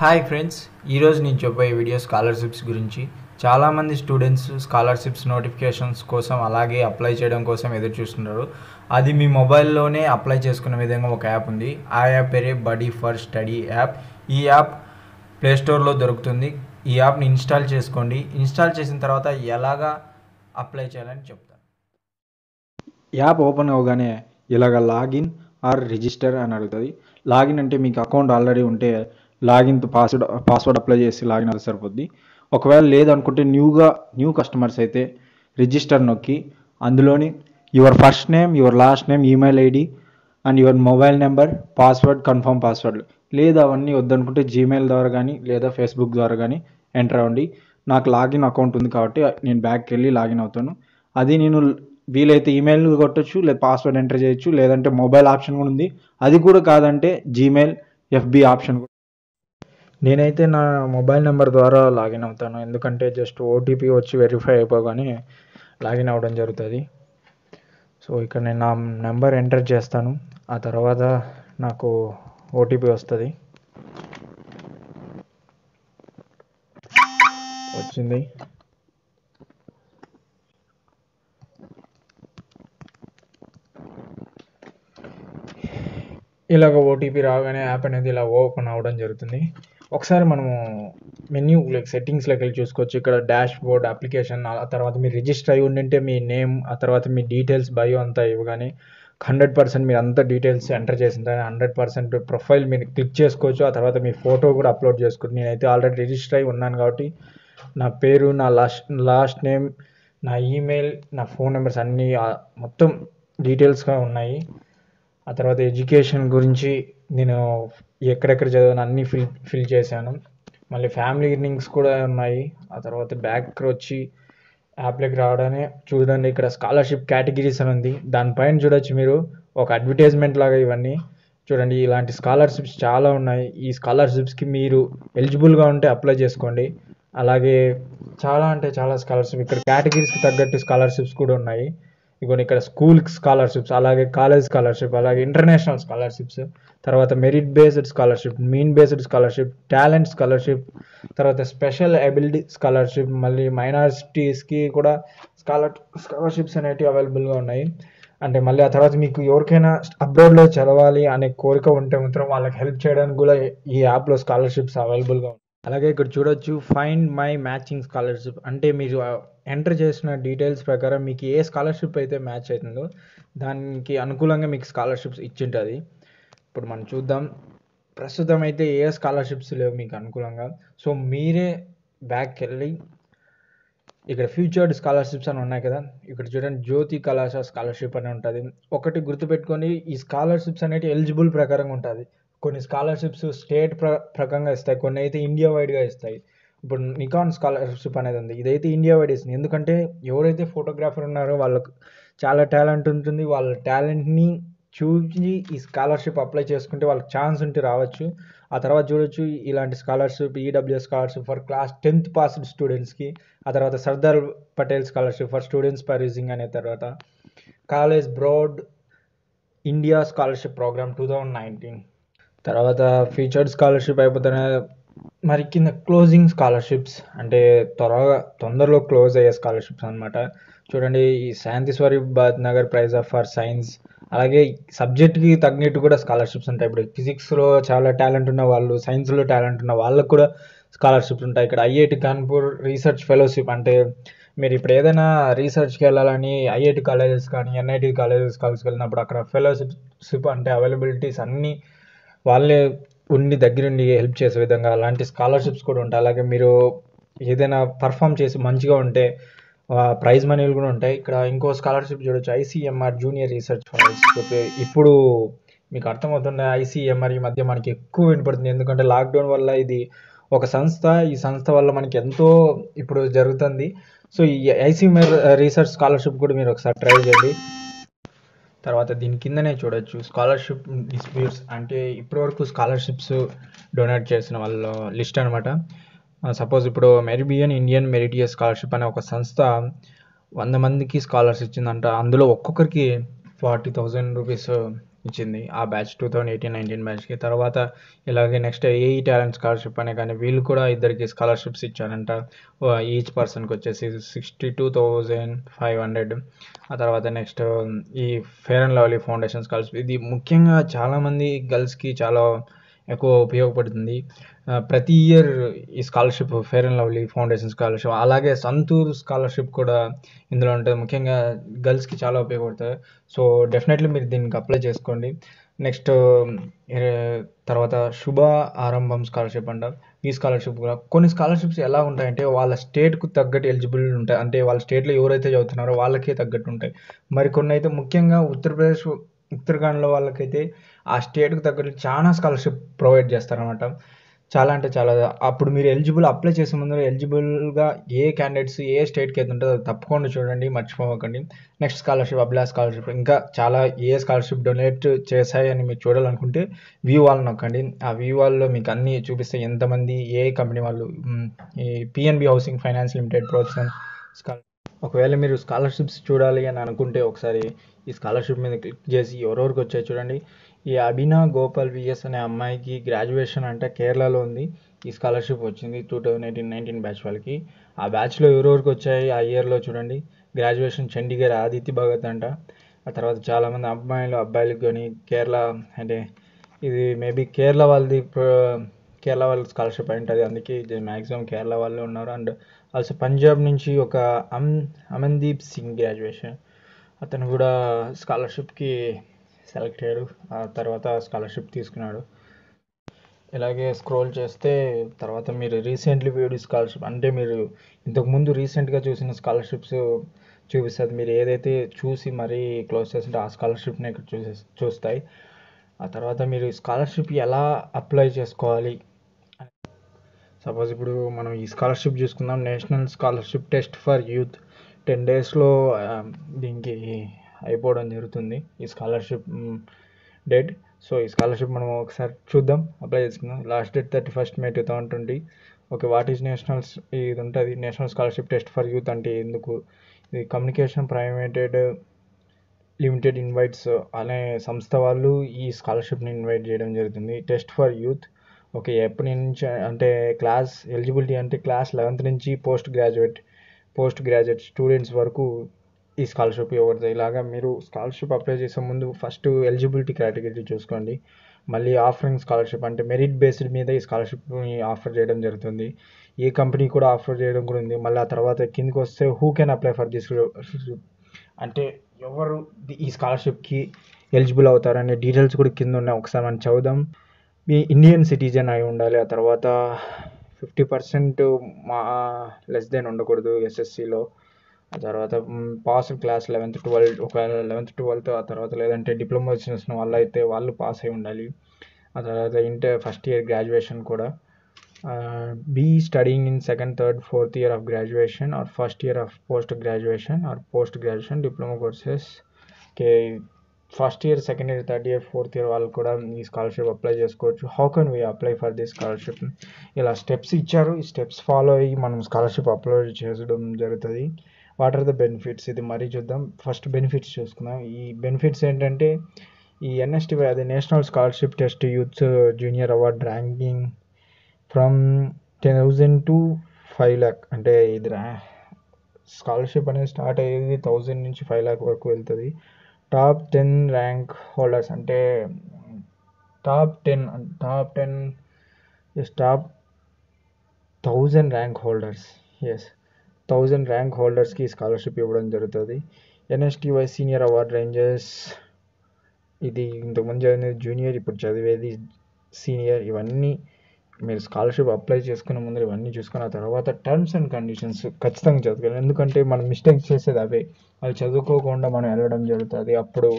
Hi friends ఈరోజు నేను చెప్పబోయే వీడియో స్కాలర్షిప్స్ గురించి. చాలామంది స్టూడెంట్స్ స్కాలర్షిప్స్ నోటిఫికేషన్స్ కోసం అలాగే అప్లై చేయడం కోసం ఎదురు చూస్తున్నారు. అది మీ మొబైల్లోనే అప్లై చేసుకునే విధంగా ఒక యాప్ ఉంది. ఆ యాప్ పేరే బడీ ఫర్ స్టడీ యాప్ ఈ యాప్ ప్లేస్టోర్లో దొరుకుతుంది. ఈ యాప్ని ఇన్స్టాల్ చేసుకోండి. ఇన్స్టాల్ చేసిన తర్వాత ఎలాగా అప్లై చేయాలని చెప్తాను. యాప్ ఓపెన్ అవగానే ఇలాగ లాగిన్ ఆర్ రిజిస్టర్ అని అడుగుతుంది. లాగిన్ అంటే మీకు అకౌంట్ ఆల్రెడీ ఉంటే లాగిన్ పాస్వర్డ్ పాస్వర్డ్ అప్లై చేసి లాగిన్ అయితే సరిపోద్ది. ఒకవేళ లేదనుకుంటే న్యూగా న్యూ కస్టమర్స్ అయితే రిజిస్టర్ నొక్కి అందులోని your first name your last name email ID and your mobile number password confirm password. లేదా అవన్నీ వద్దనుకుంటే జీమెయిల్ ద్వారా కానీ లేదా ఫేస్బుక్ ద్వారా కానీ ఎంటర్ అవ్వండి. నాకు లాగిన్ అకౌంట్ ఉంది కాబట్టి నేను బ్యాక్కి వెళ్ళి లాగిన్ అవుతాను. అది నేను వీలైతే ఈమెయిల్ కొట్టచ్చు లేదా పాస్వర్డ్ ఎంటర్ చేయొచ్చు లేదంటే మొబైల్ ఆప్షన్ కూడా ఉంది. అది కూడా కాదంటే జీమెయిల్ ఎఫ్బి ఆప్షన్ కూడా నేనైతే నా మొబైల్ నెంబర్ ద్వారా లాగిన్ అవుతాను. ఎందుకంటే జస్ట్ ఓటీపీ వచ్చి వెరిఫై అయిపోగానే లాగిన్ అవ్వడం జరుగుతుంది. సో ఇక్కడ నేను నా నెంబర్ ఎంటర్ చేస్తాను. ఆ తర్వాత నాకు ఓటీపీ వస్తుంది. వచ్చింది. ఇలాగ ఓటీపీ రాగానే యాప్ అనేది ఇలా ఓపెన్ అవ్వడం జరుగుతుంది. ఒకసారి మనము మెన్యూ లైక్ సెట్టింగ్స్లోకి వెళ్ళి చూసుకోవచ్చు. ఇక్కడ డాష్ బోర్డ్ అప్లికేషన్ ఆ తర్వాత మీరు రిజిస్టర్ అయి ఉండింటే మీ నేమ్ ఆ తర్వాత మీ డీటెయిల్స్ బయో అంతా ఇవ్వగానే హండ్రెడ్ పర్సెంట్ మీరు అంతా డీటెయిల్స్ ఎంటర్ చేసిన హండ్రెడ్ పర్సెంట్ ప్రొఫైల్ మీరు క్లిక్ చేసుకోవచ్చు. ఆ తర్వాత మీ ఫోటో కూడా అప్లోడ్ చేసుకోవచ్చు. నేనైతే ఆల్రెడీ రిజిస్టర్ అయి ఉన్నాను కాబట్టి నా పేరు నా లాస్ట్ లాస్ట్ నేమ్ నా ఈమెయిల్ నా ఫోన్ నెంబర్స్ అన్నీ మొత్తం డీటెయిల్స్గా ఉన్నాయి. ఆ తర్వాత ఎడ్యుకేషన్ గురించి నేను ఎక్కడెక్కడ చదివాను అన్నీ ఫిల్ ఫిల్ చేశాను. మళ్ళీ ఫ్యామిలీ ఎర్నింగ్స్ కూడా ఉన్నాయి. ఆ తర్వాత బ్యాక్ వచ్చి యాప్లోకి రావడానే చూడండి ఇక్కడ స్కాలర్షిప్ కేటగిరీస్ అని ఉంది. దానిపైన చూడొచ్చు మీరు. ఒక అడ్వర్టైజ్మెంట్ లాగా ఇవన్నీ. చూడండి ఇలాంటి స్కాలర్షిప్స్ చాలా ఉన్నాయి. ఈ స్కాలర్షిప్స్కి మీరు ఎలిజిబుల్గా ఉంటే అప్లై చేసుకోండి. అలాగే చాలా అంటే చాలా స్కాలర్షిప్. ఇక్కడ కేటగిరీస్కి తగ్గట్టు స్కాలర్షిప్స్ కూడా ఉన్నాయి. ఇగోని ఇక్కడ స్కూల్ స్కాలర్షిప్స్ అలాగే కాలేజ్ స్కాలర్షిప్ అలాగే ఇంటర్నేషనల్ స్కాలర్షిప్స్ తర్వాత merit based scholarship mean based scholarship talent scholarship తర్వాత స్పెషల్ ఎబిలిటీ స్కాలర్షిప్ మళ్ళీ మైనారిటీస్కి కూడా స్కాలర్ స్కాలర్షిప్స్ అనేవి అవైలబుల్గా ఉన్నాయి. అంటే మళ్ళీ ఆ తర్వాత మీకు ఎవరికైనా అబ్రాడ్లో చదవాలి అనే కోరిక ఉంటే మాత్రం వాళ్ళకి హెల్ప్ చేయడానికి కూడా ఈ యాప్లో స్కాలర్షిప్స్ అవైలబుల్గా ఉన్నాయి అలాగే ఇక్కడ చూడొచ్చు ఫైండ్ మై మ్యాచింగ్ స్కాలర్షిప్ అంటే మీరు ఎంటర్ చేసిన డీటెయిల్స్ ప్రకారం మీకు ఏ స్కాలర్షిప్ అయితే మ్యాచ్ అవుతుందో దానికి అనుకూలంగా మీకు స్కాలర్షిప్స్ ఇచ్చింటుంది. ఇప్పుడు మనం చూద్దాం. ప్రస్తుతం అయితే ఏ స్కాలర్షిప్స్ లేవు మీకు అనుకూలంగా. సో మీరే బ్యాక్కి వెళ్ళి ఇక్కడ ఫ్యూచర్డ్ స్కాలర్షిప్స్ అని ఉన్నాయి కదా. ఇక్కడ చూడండి జ్యోతి కళాశాల స్కాలర్షిప్ అని ఉంటుంది. ఒకటి గుర్తుపెట్టుకొని ఈ స్కాలర్షిప్స్ అనేవి ఎలిజిబుల్ ప్రకారంగా ఉంటుంది. కొన్ని స్కాలర్షిప్స్ స్టేట్ ప్ర ప్రకంగా ఇస్తాయి కొన్ని అయితే ఇండియా వైడ్గా ఇస్తాయి. ఇప్పుడు నికాన్ స్కాలర్షిప్ అనేది ఉంది. ఇదైతే ఇండియా వైడ్ ఇస్తుంది. ఎందుకంటే ఎవరైతే ఫోటోగ్రాఫర్ ఉన్నారో వాళ్ళకు చాలా టాలెంట్ ఉంటుంది. వాళ్ళ టాలెంట్ని చూసి ఈ స్కాలర్షిప్ అప్లై చేసుకుంటే వాళ్ళకి ఛాన్స్ ఉంటే రావచ్చు. ఆ తర్వాత చూడొచ్చు ఇలాంటి scholarship EWS scholarship for class tenth passed స్టూడెంట్స్కి ఆ తర్వాత Sardar Patel scholarship for students pursuing అనే తర్వాత. College Board India scholarship program two thousand nineteen. తర్వాత ఫీచర్డ్ స్కాలర్షిప్ అయిపోతేనే మరి కింద క్లోజింగ్ స్కాలర్షిప్స్ అంటే త్వరగా తొందరలో క్లోజ్ అయ్యే స్కాలర్షిప్స్ అనమాట చూడండి ఈ Shanti Swarup Nagar prize of for science అలాగే సబ్జెక్ట్కి తగ్గినట్టు కూడా స్కాలర్షిప్స్ ఉంటాయి. ఇప్పుడు ఫిజిక్స్లో చాలా టాలెంట్ ఉన్న వాళ్ళు సైన్స్లో టాలెంట్ ఉన్న వాళ్ళకు కూడా స్కాలర్షిప్స్ ఉంటాయి. ఇక్కడ ఐఐటి కాన్పూర్ రీసెర్చ్ ఫెలోషిప్ అంటే మీరు ఇప్పుడు ఏదైనా రీసెర్చ్కి వెళ్ళాలని ఐఐటి కాలేజెస్ కానీ ఎన్ఐటి కాలేజెస్ కాలేజ్కి వెళ్ళినప్పుడు అక్కడ ఫెలోషిప్ అంటే అవైలబిలిటీస్ అన్నీ వాళ్ళే ఉండి దగ్గరుండి హెల్ప్ చేసే విధంగా అలాంటి స్కాలర్షిప్స్ కూడా ఉంటాయి. అలాగే మీరు ఏదైనా పర్ఫామ్ చేసి మంచిగా ఉంటే ప్రైజ్ మనీలు కూడా ఉంటాయి. ఇక్కడ ఇంకో స్కాలర్షిప్ చూడొచ్చు. ఐసీఎంఆర్ జూనియర్ రీసెర్చ్ ఫెలోషిప్ ఇప్పుడు మీకు అర్థమవుతున్న ఐసీఎంఆర్ ఈ మధ్య మనకి ఎక్కువ వినపడుతుంది. ఎందుకంటే లాక్డౌన్ వల్ల ఇది ఒక సంస్థ. ఈ సంస్థ వల్ల మనకి ఎంతో ఇప్పుడు జరుగుతుంది. సో ఈ ఐసీఎంఆర్ రీసెర్చ్ స్కాలర్షిప్ కూడా మీరు ఒకసారి ట్రై చేయండి. తర్వాత దీని కిందనే చూడొచ్చు. స్కాలర్షిప్ డిస్ప్యూట్స్ అంటే ఇప్పటివరకు స్కాలర్షిప్స్ డొనేట్ చేసిన వాళ్ళ లిస్ట్ అనమాట సపోజ్ ఇప్పుడు మెరిబియన్ ఇండియన్ మెరిటియస్ స్కాలర్షిప్ అనే ఒక సంస్థ వంద మందికి స్కాలర్స్ ఇచ్చిందంట. అందులో ఒక్కొక్కరికి ఫార్టీ థౌజండ్ రూపీస్ ఇచ్చింది ఆ batch two thousand eighteen nineteen బ్యాచ్కి. తర్వాత ఇలాగే నెక్స్ట్ ఏఈ టాలెంట్ స్కాలర్షిప్ అనే కానీ వీళ్ళు కూడా ఇద్దరికి స్కాలర్షిప్స్ ఇచ్చారంట. ఈచ్ పర్సన్కి వచ్చేసి sixty two thousand five hundred. ఆ తర్వాత నెక్స్ట్ ఈ Fair and Lovely foundation scholarship. ఇది ముఖ్యంగా చాలామంది గర్ల్స్కి చాలా ఎక్కువ ఉపయోగపడుతుంది. ప్రతి ఇయర్ ఈ scholarship Fair and Lovely foundation scholarship అలాగే సంతూర్ స్కాలర్షిప్ కూడా ఇందులో ఉంటుంది ముఖ్యంగా గర్ల్స్కి చాలా ఉపయోగపడుతుంది సో డెఫినెట్లీ మీరు దీనికి అప్లై చేసుకోండి. నెక్స్ట్ తర్వాత శుభ ఆరంభం స్కాలర్షిప్ అంట. ఈ స్కాలర్షిప్ కూడా కొన్ని స్కాలర్షిప్స్ ఎలా ఉంటాయంటే వాళ్ళ స్టేట్కు తగ్గట్టు ఎలిజిబుల్ ఉంటాయి. అంటే వాళ్ళ స్టేట్లో ఎవరైతే చదువుతున్నారో వాళ్ళకే తగ్గట్టు ఉంటాయి. మరి కొన్ని అయితే ముఖ్యంగా ఉత్తరప్రదేశ్ ఉత్తరాఖండ్లో వాళ్ళకైతే ఆ స్టేట్కు తగ్గట్టు చాలా స్కాలర్షిప్ ప్రొవైడ్ చేస్తారనమాట చాలా అంటే చాలా. అప్పుడు మీరు ఎలిజిబుల్ అప్లై చేసే ముందు ఎలిజిబుల్గా ఏ క్యాండిడేట్స్ ఏ స్టేట్కి అయితే ఉంటుందో అది తప్పకుండా చూడండి మర్చిపోకండి నెక్స్ట్ స్కాలర్షిప్ అబ్లా స్కాలర్షిప్ ఇంకా చాలా ఏ స్కాలర్షిప్ డొనేట్ చేశాయని మీరు చూడాలనుకుంటే వ్యూ వాల్ నొక్కండి. ఆ వ్యూ వాల్లో మీకు అన్నీ చూపిస్తే ఎంతమంది ఏ కంపెనీ వాళ్ళు ఈ పిఎన్బి హౌసింగ్ ఫైనాన్స్ లిమిటెడ్ ప్రోత్సాహం స్కాలర్ ఒకవేళ మీరు స్కాలర్షిప్స్ చూడాలి అని అనుకుంటే ఒకసారి ఈ స్కాలర్షిప్ మీద క్లిక్ చేసి ఎవరెవరికి వచ్చాయి చూడండి. ఈ అభినా గోపాల్ విఎస్ అనే అమ్మాయికి గ్రాడ్యుయేషన్ అంటే కేరళలో ఉంది. ఈ స్కాలర్షిప్ వచ్చింది two thousand eighteen nineteen batch వాళ్ళకి. ఆ బ్యాచ్లో ఎవరెవరికి వచ్చాయి? ఆ ఇయర్లో చూడండి. గ్రాడ్యుయేషన్ చండీగఢ్ ఆదిత్య భగత్ అంట. ఆ తర్వాత చాలామంది అమ్మాయిలు అబ్బాయిలకు కానీ కేరళ అంటే ఇది మేబీ కేరళ వాళ్ళది కేరళ వాళ్ళ స్కాలర్షిప్ అయి ఉంటుంది. అందుకే ఇది మ్యాక్సిమం కేరళ వాళ్ళే ఉన్నారు. అండ్ ఆల్సో పంజాబ్ నుంచి ఒక అమ్ అమన్దీప్ సింగ్ గ్రాడ్యుయేషన్ అతను కూడా స్కాలర్షిప్కి సెలెక్ట్ అయ్యారు ఆ తర్వాత స్కాలర్షిప్ తీసుకున్నాడు. ఇలాగే స్క్రోల్ చేస్తే తర్వాత మీరు రీసెంట్లీ వీడి స్కాలర్షిప్ అంటే మీరు ఇంతకుముందు రీసెంట్గా చూసిన స్కాలర్షిప్స్ చూపిస్తుంది. మీరు ఏదైతే చూసి మరీ క్లోజ్ చేస్తుంటే ఆ స్కాలర్షిప్ని ఇక్కడ చూసే చూస్తాయి. ఆ తర్వాత మీరు స్కాలర్షిప్ ఎలా అప్లై చేసుకోవాలి? సపోజ్ ఇప్పుడు మనం ఈ స్కాలర్షిప్ చూసుకుందాం. National scholarship test for youth. Ten డేస్లో దీనికి అయిపోవడం జరుగుతుంది ఈ స్కాలర్షిప్ డేట్. సో ఈ స్కాలర్షిప్ మనం ఒకసారి చూద్దాం అప్లై చేసుకుందాం. Last date thirty first May two thousand twenty. Okay what is nationals ఇది ఉంటుంది national scholarship test for youth అంటే ఎందుకు? ఇది కమ్యూనికేషన్ ప్రైవేటెడ్ లిమిటెడ్ ఇన్వైట్స్ అనే సంస్థ వాళ్ళు ఈ స్కాలర్షిప్ని ఇన్వైట్ చేయడం జరుగుతుంది. Test for youth. ఓకే ఎప్పటి నుంచి అంటే క్లాస్ ఎలిజిబిలిటీ అంటే క్లాస్ లెవెన్త్ నుంచి post graduate post graduate students వరకు ఈ స్కాలర్షిప్ ఇవ్వబడుతుంది ఇలాగా మీరు స్కాలర్షిప్ అప్లై చేసే ముందు ఫస్ట్ ఎలిజిబిలిటీ కేటగిరీ చూసుకోండి. మళ్ళీ ఆఫరింగ్ స్కాలర్షిప్ అంటే మెరిట్ బేస్డ్ మీద ఈ స్కాలర్షిప్ని ఆఫర్ చేయడం జరుగుతుంది. ఏ కంపెనీ కూడా ఆఫర్ చేయడం కూడా ఉంది. మళ్ళీ ఆ తర్వాత కిందకి వస్తే who can apply for this అంటే ఎవరు ఈ స్కాలర్షిప్కి ఎలిజిబుల్ అవుతారనే డీటెయిల్స్ కూడా కింద ఉన్నాయి. ఒకసారి మనం చదువుదాం. మీ ఇండియన్ సిటిజన్ అయి ఉండాలి. ఆ తర్వాత ఫిఫ్టీ పర్సెంట్ మా లెస్ దెన్ ఉండకూడదు ఎస్ఎస్సిలో. ఆ తర్వాత పాస్ క్లాస్ లెవెన్త్ ట్వెల్త్ ఒకవేళ లెవెన్త్ ట్వెల్త్ ఆ తర్వాత లేదంటే డిప్లొమా చేసిన వాళ్ళు అయితే వాళ్ళు పాస్ అయి ఉండాలి. ఆ తర్వాత ఇంటర్ ఫస్ట్ ఇయర్ గ్రాడ్యుయేషన్ కూడా. Be studying in second third fourth year of graduation or first year of post graduation or post graduation diploma courses. K first year second year third year fourth year వాళ్ళు కూడా ఈ scholarship apply చేసుకోవచ్చు. How can we apply for this scholarship ఇలా steps ఇచ్చారు. ఈ steps follow అయ్యి మనం scholarship upload చేయడం జరుగుతుంది. What are the benefits? ఇది మరీ చూద్దాం. ఫస్ట్ బెనిఫిట్స్ చూసుకుందాం. ఈ బెనిఫిట్స్ ఏంటంటే ఈ ఎన్ఎస్టీ అది national scholarship test youth junior award ranking from ten thousand to five lakh అంటే ఇది ర్యా స్కాలర్షిప్ అనేది స్టార్ట్ అయ్యేది థౌజండ్ నుంచి ఫైవ్ ల్యాక్ వరకు వెళ్తుంది. టాప్ టెన్ ర్యాంక్ హోల్డర్స్ అంటే టాప్ టెన్ టాప్ టెన్ ఎస్ టాప్ థౌజండ్ ర్యాంక్ హోల్డర్స్. ఎస్ థౌజండ్ ర్యాంక్ హోల్డర్స్కి స్కాలర్షిప్ ఇవ్వడం జరుగుతుంది. ఎన్ఎస్టీవై సీనియర్ అవార్డ్ రేంజర్స్ ఇది ఇంతకుముందు చదివినది జూనియర్ ఇప్పుడు చదివేది సీనియర్ ఇవన్నీ మీరు స్కాలర్షిప్ అప్లై చేసుకునే ముందు ఇవన్నీ చూసుకున్న తర్వాత టర్మ్స్ అండ్ కండిషన్స్ ఖచ్చితంగా చదువుకోవాలి. ఎందుకంటే మనం మిస్టేక్స్ చేసేది అవే. అవి చదువుకోకుండా మనం వెళ్ళడం జరుగుతుంది. అప్పుడు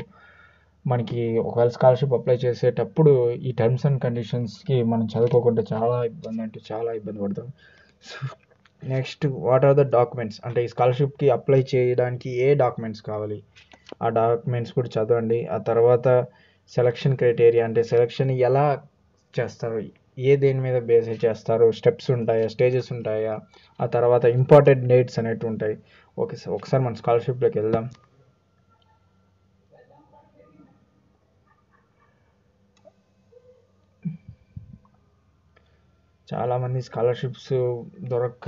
మనకి ఒకవేళ స్కాలర్షిప్ అప్లై చేసేటప్పుడు ఈ టర్మ్స్ అండ్ కండిషన్స్కి మనం చదువుకోకుండా చాలా ఇబ్బంది అంటే చాలా ఇబ్బంది పడతాం. Next what are the documents అంటే ఈ స్కాలర్షిప్కి అప్లై చేయడానికి ఏ డాక్యుమెంట్స్ కావాలి? ఆ డాక్యుమెంట్స్ కూడా చదవండి. ఆ తర్వాత సెలక్షన్ క్రైటీరియా అంటే సెలక్షన్ ఎలా చేస్తారు? ఏ దేని మీద బేస్ చేస్తారు? స్టెప్స్ ఉంటాయా? స్టేజెస్ ఉంటాయా? ఆ తర్వాత ఇంపార్టెంట్ డేట్స్ అనేవి ఉంటాయి ఓకే సార్ ఒకసారి మన స్కాలర్షిప్లోకి వెళ్దాం. చాలామంది స్కాలర్షిప్స్ దొరక్క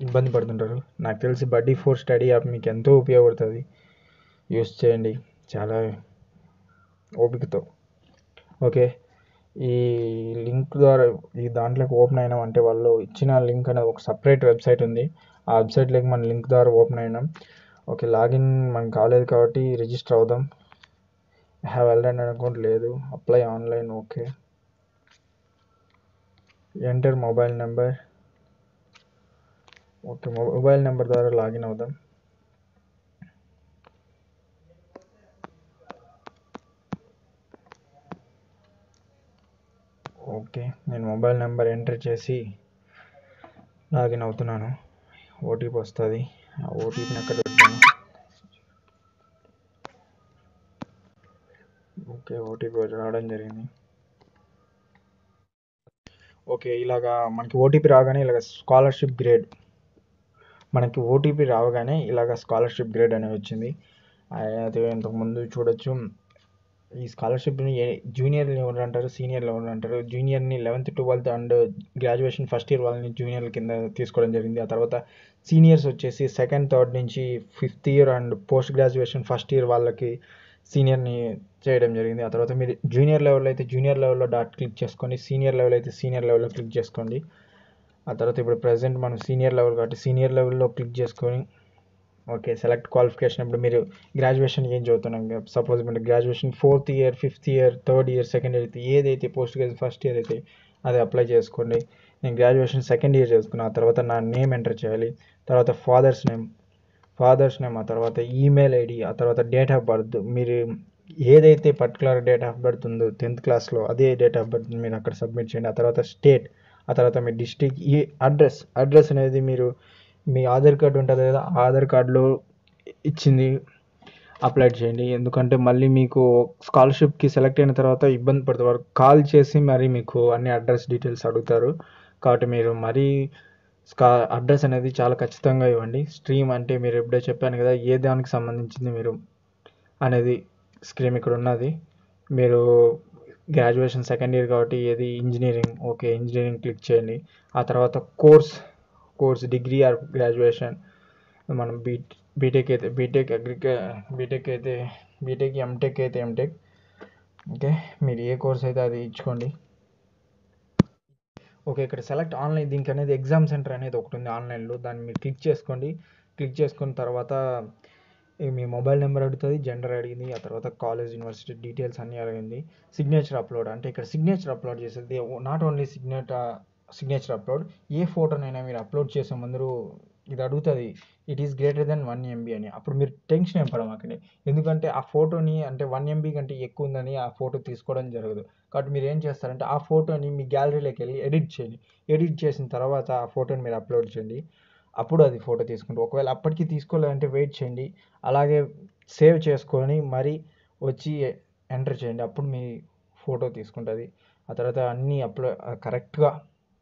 ఇబ్బంది పడుతుంటారు. నాకు తెలిసి బడ్డీ ఫోర్ స్టడీ యాప్ మీకు ఎంతో ఉపయోగపడుతుంది. యూస్ చేయండి. చాలా ఓపికతో. ఓకే. ఈ లింక్ ద్వారా ఈ దాంట్లోకి ఓపెన్ అయినాం అంటే వాళ్ళు ఇచ్చిన లింక్ అనేది ఒక సపరేట్ వెబ్సైట్ ఉంది. ఆ వెబ్సైట్లోకి మన లింక్ ద్వారా ఓపెన్ అయినాం. ఓకే లాగిన్ మనకు కాలేదు కాబట్టి రిజిస్టర్ అవుదాం. హ్యావ్ వెల్డన్ అకౌంట్ లేదు. Apply online okay. Enter mobile number okay mobile number ద్వారా లాగిన్ అవుదాం. ఓకే నేను మొబైల్ నెంబర్ ఎంటర్ చేసి లాగిన్ అవుతున్నాను. ఓటీపీ వస్తుంది. ఆ ఓటీపీని అక్కడ పెట్టాను? ఓకే ఓటీపీ రావడం జరిగింది. ఓకే ఇలాగా మనకి ఓటీపీ రాగానే ఇలాగ స్కాలర్షిప్ గ్రేడ్. మనకి ఓటీపీ రావగానే ఇలాగ స్కాలర్షిప్ గ్రేడ్ అనేది వచ్చింది. అయితే ఇంతకుముందు చూడొచ్చు. ఈ స్కాలర్షిప్ని జూనియర్ లెవెల్ అంటారు సీనియర్ లెవెల్ అంటారు. జూనియర్ని eleventh twelfth and graduation first year వాళ్ళని జూనియర్ కింద తీసుకోవడం జరిగింది. ఆ తర్వాత సీనియర్స్ వచ్చేసి సెకండ్ థర్డ్ నుంచి fifth year and post graduation first year వాళ్ళకి సీనియర్ని చేయడం జరిగింది. ఆ తర్వాత మీరు జూనియర్ లెవెల్లో అయితే జూనియర్ లెవెల్లో డాట్ క్లిక్ చేసుకోండి సీనియర్ లెవెల్ అయితే సీనియర్ లెవెల్లో క్లిక్ చేసుకోండి. ఆ తర్వాత ఇప్పుడు ప్రజెంట్ మనం సీనియర్ లెవెల్ కాబట్టి సీనియర్ లెవెల్లో క్లిక్ చేసుకొని ఓకే సెలెక్ట్ క్వాలిఫికేషన్. ఇప్పుడు మీరు గ్రాడ్యుయేషన్ ఏం చదువుతున్నాం? సపోజ్ మీరు graduation fourth year fifth year third year second year అయితే ఏదైతే పోస్ట్ గ్రాడ్యుయేషన్ ఫస్ట్ ఇయర్ అయితే అది అప్లై చేసుకోండి. నేను గ్రాడ్యుయేషన్ సెకండ్ ఇయర్ చేసుకున్నా ఆ తర్వాత నా నేమ్ ఎంటర్ చేయాలి. తర్వాత ఫాదర్స్ నేమ్ ఫాదర్స్ నేమ్ ఆ తర్వాత ఈమెయిల్ ఐడి ఆ తర్వాత డేట్ ఆఫ్ బర్త్ మీరు ఏదైతే పర్టికులర్ డేట్ ఆఫ్ బర్త్ ఉందో టెన్త్ క్లాస్లో అదే డేట్ ఆఫ్ బర్త్ మీరు అక్కడ సబ్మిట్ చేయండి. ఆ తర్వాత స్టేట్ ఆ తర్వాత మీ డిస్టిక్ ఈ అడ్రస్ అడ్రస్ అనేది మీరు మీ ఆధార్ కార్డు ఉంటుంది కదా ఆధార్ కార్డులో ఇచ్చింది అప్లై చేయండి. ఎందుకంటే మళ్ళీ మీకు స్కాలర్షిప్కి సెలెక్ట్ అయిన తర్వాత ఇబ్బంది పడతారు. కాల్ చేసి మరి మీకు అన్ని అడ్రస్ డీటెయిల్స్ అడుగుతారు. కాబట్టి మీరు మరీ స్కా అడ్రస్ అనేది చాలా ఖచ్చితంగా ఇవ్వండి. స్ట్రీమ్ అంటే మీరు ఎప్పుడో చెప్పాను కదా ఏ దానికి సంబంధించింది మీరు అనేది స్క్రీమ్ ఇక్కడ ఉన్నది. మీరు గ్రాడ్యుయేషన్ సెకండ్ ఇయర్ కాబట్టి ఏది ఇంజనీరింగ్ ఓకే ఇంజనీరింగ్ క్లిక్ చేయండి. ఆ తర్వాత course course degree or graduation. మనం బీ బీటెక్ అయితే బీటెక్ అగ్రిక బీటెక్ అయితే బీటెక్ ఎంటెక్ అయితే ఎంటెక్. ఓకే మీరు ఏ కోర్స్ అయితే అది ఇచ్చుకోండి. ఓకే ఇక్కడ సెలెక్ట్ ఆన్లైన్ దీనికి అనేది ఎగ్జామ్ సెంటర్ అనేది ఒకటి ఉంది ఆన్లైన్లో. దాన్ని మీరు క్లిక్ చేసుకోండి. క్లిక్ చేసుకున్న తర్వాత మీ మొబైల్ నెంబర్ అడుగుతుంది జెండర్ అడిగింది ఆ తర్వాత కాలేజ్ యూనివర్సిటీ డీటెయిల్స్ అన్నీ అడిగింది. సిగ్నేచర్ అప్లోడ్ అంటే ఇక్కడ సిగ్నేచర్ అప్లోడ్ చేసేది. నాట్ ఓన్లీ సిగ్నేట సిగ్నేచర్ అప్లోడ్ ఏ ఫోటోనైనా మీరు అప్లోడ్ చేసే ముందు ఇది అడుగుతుంది it is greater than one MB అని. అప్పుడు మీరు టెన్షన్ ఏం పడమాకండి. ఎందుకంటే ఆ ఫోటోని అంటే వన్ ఎంబీ కంటే ఎక్కువ ఉందని ఆ ఫోటో తీసుకోవడం జరగదు. కాబట్టి మీరు ఏం చేస్తారంటే ఆ ఫోటోని మీ గ్యాలరీలోకి వెళ్ళి ఎడిట్ చేయండి. ఎడిట్ చేసిన తర్వాత ఆ ఫోటోని మీరు అప్లోడ్ చేయండి. అప్పుడు అది ఫోటో తీసుకుంటారు. ఒకవేళ అప్పటికి తీసుకోలేదంటే వెయిట్ చేయండి. అలాగే సేవ్ చేసుకొని మరి వచ్చి ఎంటర్ చేయండి. అప్పుడు మీ ఫోటో తీసుకుంటుంది. ఆ తర్వాత అన్నీ అప్లో కరెక్ట్గా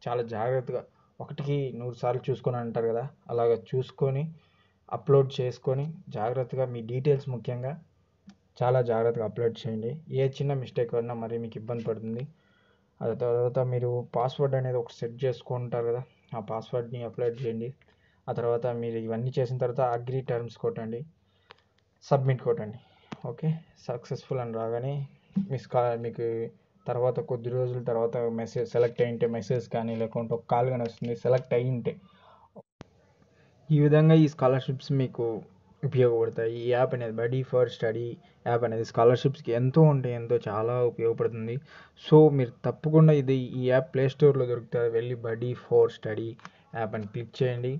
చాలా జాగ్రత్తగా ఒకటికి నూరు సార్లు చూసుకొని అంటారు కదా అలాగ చూసుకొని అప్లోడ్ చేసుకొని జాగ్రత్తగా మీ డీటెయిల్స్ ముఖ్యంగా చాలా జాగ్రత్తగా అప్లోడ్ చేయండి. ఏ చిన్న మిస్టేక్ ఉన్నా మరి మీకు ఇబ్బంది పడుతుంది. ఆ తర్వాత మీరు పాస్వర్డ్ అనేది ఒకటి సెట్ చేసుకుంటారు కదా ఆ పాస్వర్డ్ని అప్లోడ్ చేయండి. ఆ తర్వాత మీరు ఇవన్నీ చేసిన తర్వాత అగ్రి టర్మ్స్ కొట్టండి సబ్మిట్ కొట్టండి. ఓకే? సక్సెస్ఫుల్ అని రాగానే మీ స్కా మీకు తర్వాత కొద్ది రోజుల తర్వాత మెసేజ్ సెలెక్ట్ అయింటే మెసేజ్ కానీ లేకుంటే ఒక కాల్ కానీ వస్తుంది సెలెక్ట్ అయ్యింటే ఈ విధంగా ఈ స్కాలర్షిప్స్ మీకు ఉపయోగపడతాయి. ఈ యాప్ అనేది బడీ ఫర్ స్టడీ యాప్ అనేది స్కాలర్షిప్స్కి ఎంతో ఉంటే ఎంతో చాలా ఉపయోగపడుతుంది. సో మీరు తప్పకుండా ఇది ఈ యాప్ ప్లే స్టోర్లో దొరుకుతుంది వెళ్ళి బడీ ఫర్ స్టడీ యాప్ అని క్లిక్ చేయండి.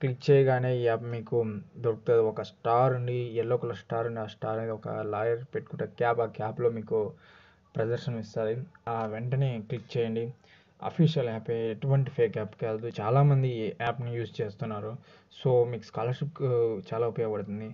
క్లిక్ చేయగానే ఈ యాప్ మీకు దొరుకుతుంది. ఒక స్టార్ ఉండి ఎల్లో కలర్ స్టార్ ఉంది. ఆ స్టార్ అనేది ఒక లాయర్ పెట్టుకుంటే క్యాప్ ఆ క్యాప్లో మీకు ప్రదర్శన ఇస్తుంది ఆ వెంటనే క్లిక్ చేయండి. అఫీషియల్ యాప్ ఎటువంటి ఫేక్ యాప్ కాదు చాలామంది ఈ యాప్ని యూజ్ చేస్తున్నారు. సో మీకు స్కాలర్షిప్ చాలా ఉపయోగపడుతుంది.